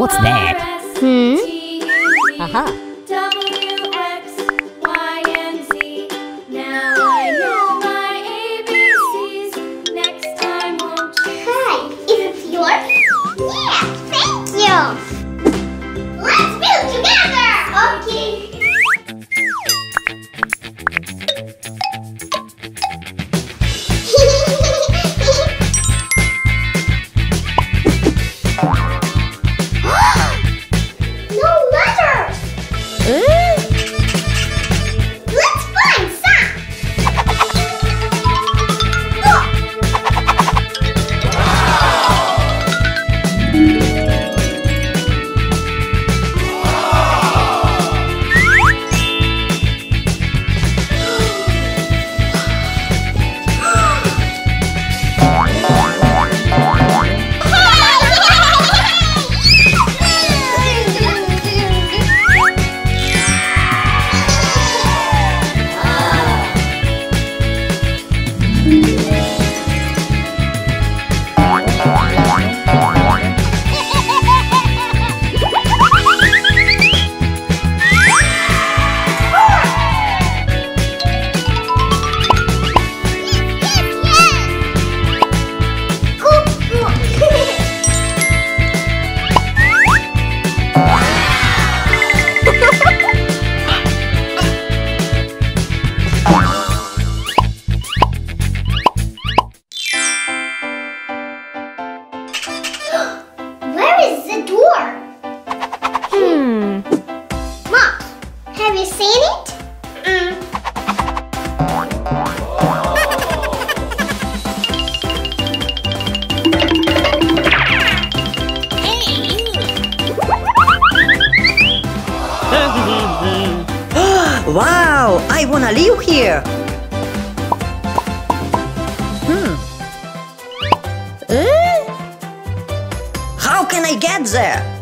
What's that? Hmm? Aha. Have you seen it? Wow, I wanna live here. Hmm. How can I get there?